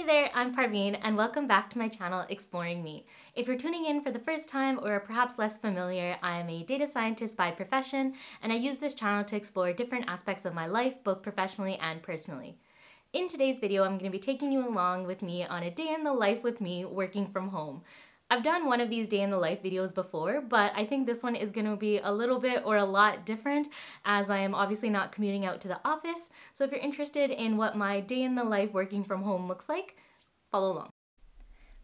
Hey there, I'm Parveen and welcome back to my channel Exploring Me. If you're tuning in for the first time or perhaps less familiar, I am a data scientist by profession and I use this channel to explore different aspects of my life, both professionally and personally. In today's video, I'm going to be taking you along with me on a day in the life with me working from home. I've done one of these day in the life videos before, but I think this one is going to be a little bit or a lot different as I am obviously not commuting out to the office. So if you're interested in what my day in the life working from home looks like, follow along.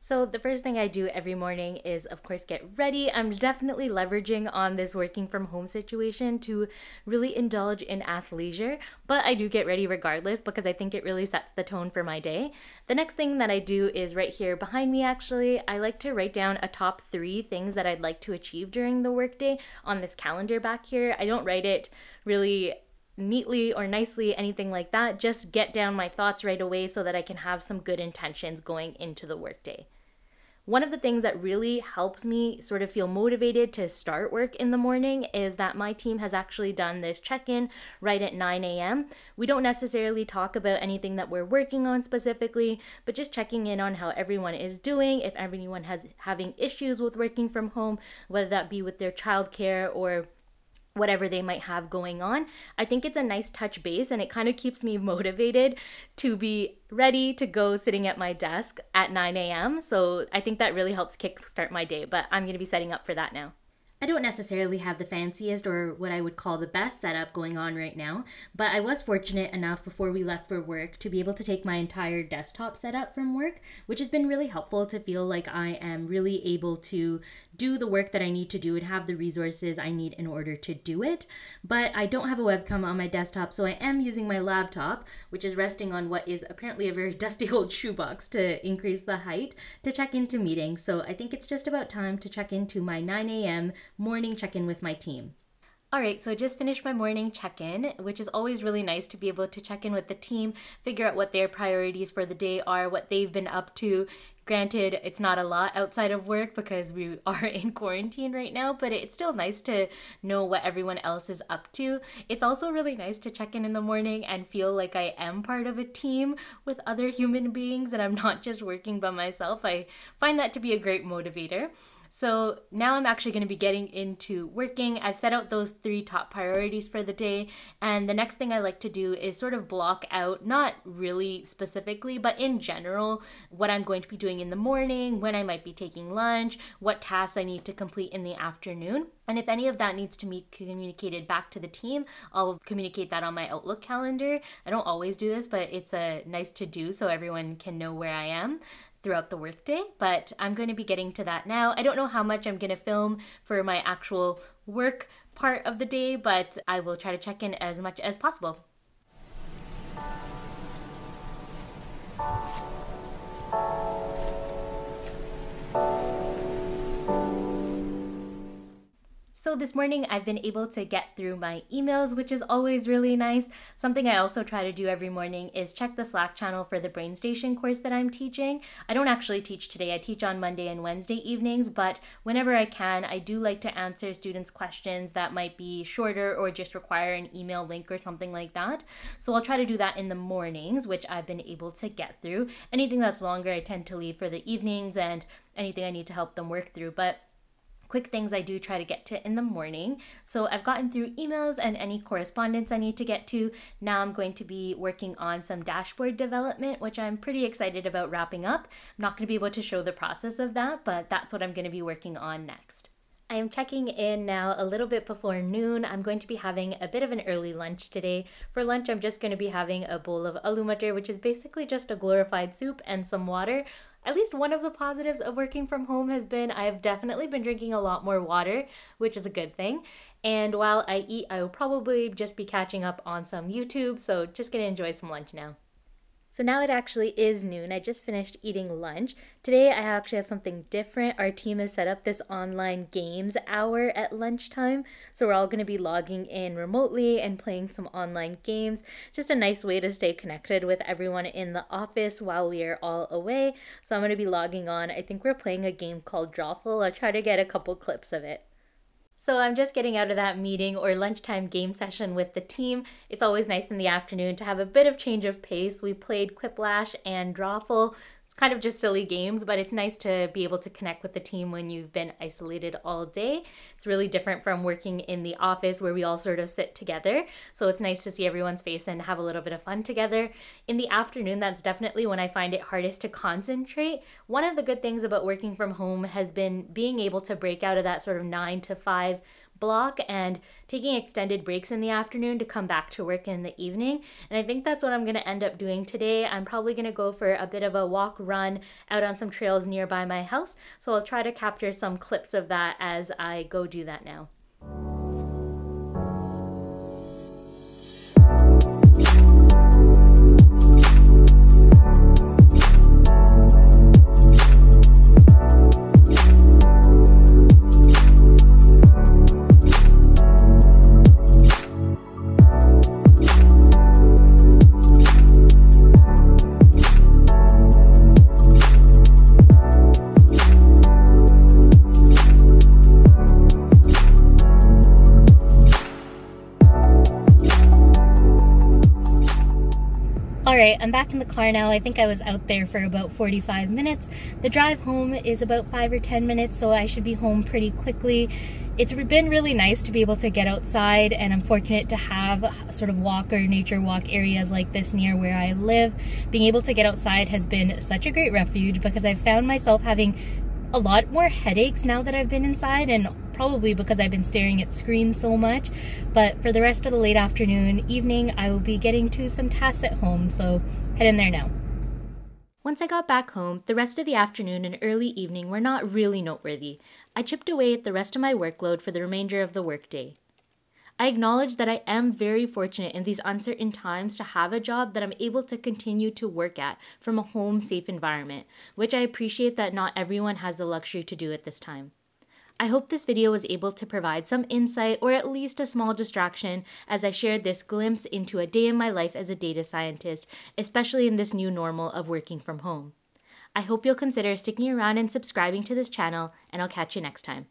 So the first thing I do every morning is of course get ready. I'm definitely leveraging on this working from home situation to really indulge in athleisure, but I do get ready regardless because I think it really sets the tone for my day. The next thing that I do is right here behind me actually, I like to write down a top 3 things that I'd like to achieve during the workday on this calendar back here. I don't write it really neatly or nicely, anything like that. Just get down my thoughts right away so that I can have some good intentions going into the workday. One of the things that really helps me sort of feel motivated to start work in the morning is that my team has actually done this check in right at 9 a.m. We don't necessarily talk about anything that we're working on specifically, but just checking in on how everyone is doing, if everyone has having issues with working from home, whether that be with their childcare or whatever they might have going on. I think it's a nice touch base and it kind of keeps me motivated to be ready to go sitting at my desk at 9 a.m. So I think that really helps kickstart my day, but I'm going to be setting up for that now. I don't necessarily have the fanciest or what I would call the best setup going on right now, but I was fortunate enough before we left for work to be able to take my entire desktop setup from work, which has been really helpful to feel like I am really able to do the work that I need to do and have the resources I need in order to do it. But I don't have a webcam on my desktop, so I am using my laptop, which is resting on what is apparently a very dusty old shoebox to increase the height to check into meetings. So I think it's just about time to check into my 9 a.m morning check in with my team. All right, so I just finished my morning check in, which is always really nice to be able to check in with the team, figure out what their priorities for the day are, what they've been up to. Granted, it's not a lot outside of work because we are in quarantine right now, but it's still nice to know what everyone else is up to. It's also really nice to check in in the morning and feel like I am part of a team with other human beings and I'm not just working by myself. I find that to be a great motivator. So now I'm actually going to be getting into working. I've set out those three top priorities for the day. And the next thing I like to do is sort of block out, not really specifically, but in general, what I'm going to be doing in the morning, when I might be taking lunch, what tasks I need to complete in the afternoon. And if any of that needs to be communicated back to the team, I'll communicate that on my Outlook calendar. I don't always do this, but it's a nice to do so everyone can know where I am throughout the workday, but I'm going to be getting to that now. I don't know how much I'm going to film for my actual work part of the day, but I will try to check in as much as possible. So this morning I've been able to get through my emails, which is always really nice. Something I also try to do every morning is check the Slack channel for the BrainStation course that I'm teaching. I don't actually teach today, I teach on Monday and Wednesday evenings, but whenever I can, I do like to answer students' questions that might be shorter or just require an email link or something like that. So I'll try to do that in the mornings, which I've been able to get through. Anything that's longer, I tend to leave for the evenings and anything I need to help them work through. But quick things I do try to get to in the morning. So I've gotten through emails and any correspondence I need to get to. Now I'm going to be working on some dashboard development, which I'm pretty excited about wrapping up. I'm not going to be able to show the process of that, but that's what I'm going to be working on next. I am checking in now a little bit before noon. I'm going to be having a bit of an early lunch today. For lunch, I'm just going to be having a bowl of matar, which is basically just a glorified soup and some water at least one of the positives of working from home has been I've definitely been drinking a lot more water, which is a good thing. And while I eat, I will probably just be catching up on some YouTube, so just gonna enjoy some lunch now. So now it actually is noon. I just finished eating lunch. Today I actually have something different. Our team has set up this online games hour at lunchtime. So we're all going to be logging in remotely and playing some online games. Just a nice way to stay connected with everyone in the office while we are all away. So I'm going to be logging on. I think we're playing a game called Drawful. I'll try to get a couple clips of it. So I'm just getting out of that meeting or lunchtime game session with the team. It's always nice in the afternoon to have a bit of change of pace. We played Quiplash and Drawful, kind of just silly games, but it's nice to be able to connect with the team when you've been isolated all day. It's really different from working in the office where we all sort of sit together. So it's nice to see everyone's face and have a little bit of fun together. In the afternoon, that's definitely when I find it hardest to concentrate. One of the good things about working from home has been being able to break out of that sort of nine to five block and taking extended breaks in the afternoon to come back to work in the evening. And I think that's what I'm going to end up doing today. I'm probably going to go for a bit of a walk run out on some trails nearby my house. So I'll try to capture some clips of that as I go do that now. All right, I'm back in the car now. I think I was out there for about 45 minutes. The drive home is about five or 10 minutes, so I should be home pretty quickly. It's been really nice to be able to get outside, and I'm fortunate to have sort of walk or nature walk areas like this near where I live. Being able to get outside has been such a great refuge because I've found myself having a lot more headaches now that I've been inside and probably because I've been staring at screens so much. But for the rest of the late afternoon, evening, I will be getting to some tasks at home, so head in there now. Once I got back home, the rest of the afternoon and early evening were not really noteworthy. I chipped away at the rest of my workload for the remainder of the workday. I acknowledge that I am very fortunate in these uncertain times to have a job that I'm able to continue to work at from a home safe environment, which I appreciate that not everyone has the luxury to do at this time. I hope this video was able to provide some insight or at least a small distraction as I shared this glimpse into a day in my life as a data scientist, especially in this new normal of working from home. I hope you'll consider sticking around and subscribing to this channel, and I'll catch you next time.